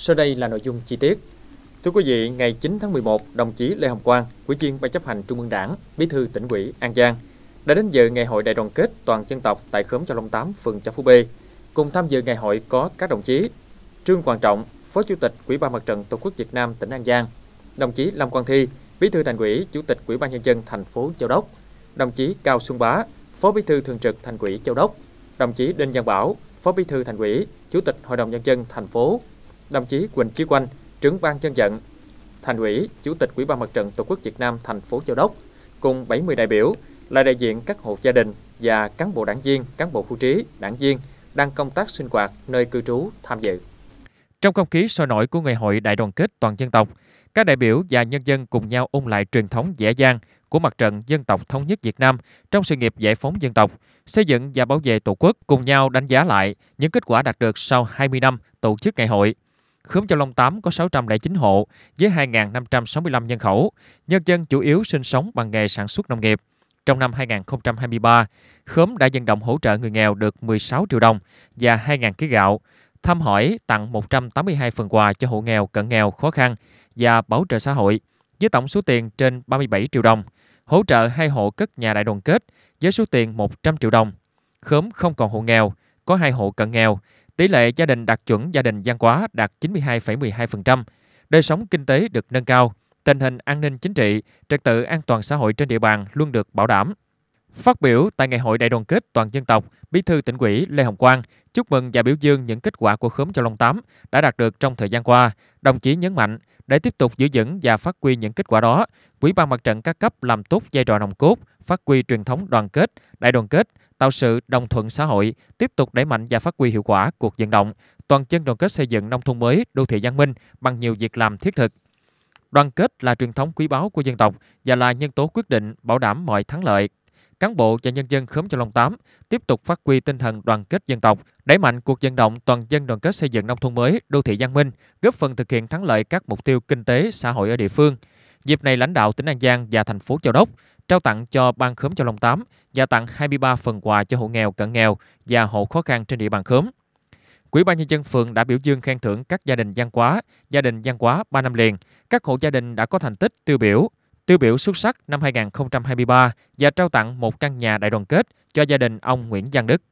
Sau đây là nội dung chi tiết. Thưa quý vị, ngày 9 tháng 11, đồng chí Lê Hồng Quang, Ủy viên Ban chấp hành Trung ương Đảng, Bí thư tỉnh ủy An Giang đã đến dự ngày hội đại đoàn kết toàn dân tộc tại khóm Châu Long 8, phường Châu Phú B. Cùng tham dự ngày hội có các đồng chí Trương Quang Trọng, Phó Chủ tịch Ủy ban Mặt trận Tổ quốc Việt Nam tỉnh An Giang, đồng chí Lâm Quang Thi, Bí thư Thành ủy, Chủ tịch Ủy ban nhân dân thành phố Châu Đốc, đồng chí Cao Xuân Bá, Phó Bí thư Thường trực Thành ủy Châu Đốc, đồng chí Đinh Văn Bảo, Phó Bí thư Thành ủy, Chủ tịch Hội đồng nhân dân thành phố, đồng chí Quỳnh Chí Quanh, trưởng ban dân vận, Thành ủy, Chủ tịch Ủy ban Mặt trận Tổ quốc Việt Nam thành phố Châu Đốc cùng 70 đại biểu là đại diện các hộ gia đình và cán bộ đảng viên, cán bộ hưu trí, đảng viên đang công tác sinh hoạt nơi cư trú tham dự. Trong không khí sôi nổi của ngày hội đại đoàn kết toàn dân tộc, các đại biểu và nhân dân cùng nhau ôn lại truyền thống dễ dàng của mặt trận dân tộc thống nhất Việt Nam trong sự nghiệp giải phóng dân tộc, xây dựng và bảo vệ Tổ quốc, cùng nhau đánh giá lại những kết quả đạt được sau 20 năm tổ chức ngày hội. Khóm Châu Long 8 có 609 hộ với 2.565 nhân khẩu, nhân dân chủ yếu sinh sống bằng nghề sản xuất nông nghiệp. Trong năm 2023, khóm đã vận động hỗ trợ người nghèo được 16 triệu đồng và 2.000 kg gạo, thăm hỏi tặng 182 phần quà cho hộ nghèo, cận nghèo, khó khăn và bảo trợ xã hội với tổng số tiền trên 37 triệu đồng, hỗ trợ hai hộ cất nhà đại đoàn kết với số tiền 100 triệu đồng. Khóm không còn hộ nghèo, có hai hộ cận nghèo, tỷ lệ gia đình đạt chuẩn gia đình văn hóa đạt 92,12%, đời sống kinh tế được nâng cao, tình hình an ninh chính trị, trật tự an toàn xã hội trên địa bàn luôn được bảo đảm. Phát biểu tại Ngày hội Đại đoàn kết toàn dân tộc, Bí thư tỉnh ủy Lê Hồng Quang chúc mừng và biểu dương những kết quả của khóm Châu Long 8 đã đạt được trong thời gian qua. Đồng chí nhấn mạnh, để tiếp tục giữ vững và phát huy những kết quả đó, Quỹ ban Mặt trận các cấp làm tốt vai trò nòng cốt, phát huy truyền thống đoàn kết, đại đoàn kết, tạo sự đồng thuận xã hội, tiếp tục đẩy mạnh và phát huy hiệu quả cuộc vận động toàn dân đoàn kết xây dựng nông thôn mới, đô thị văn minh bằng nhiều việc làm thiết thực. Đoàn kết là truyền thống quý báu của dân tộc và là nhân tố quyết định bảo đảm mọi thắng lợi, cán bộ và nhân dân khóm Châu Long 8 tiếp tục phát huy tinh thần đoàn kết dân tộc, đẩy mạnh cuộc vận động toàn dân đoàn kết xây dựng nông thôn mới, đô thị văn minh, góp phần thực hiện thắng lợi các mục tiêu kinh tế, xã hội ở địa phương. Dịp này, lãnh đạo tỉnh An Giang và thành phố Châu Đốc trao tặng cho ban khóm Châu Long 8 và tặng 23 phần quà cho hộ nghèo, cận nghèo và hộ khó khăn trên địa bàn khóm. Quỹ ban nhân dân phường đã biểu dương khen thưởng các gia đình văn quá gia đình văn quá 3 năm liền, các hộ gia đình đã có thành tích tiêu biểu, tiêu biểu xuất sắc năm 2023 và trao tặng một căn nhà đại đoàn kết cho gia đình ông Nguyễn Văn Đức.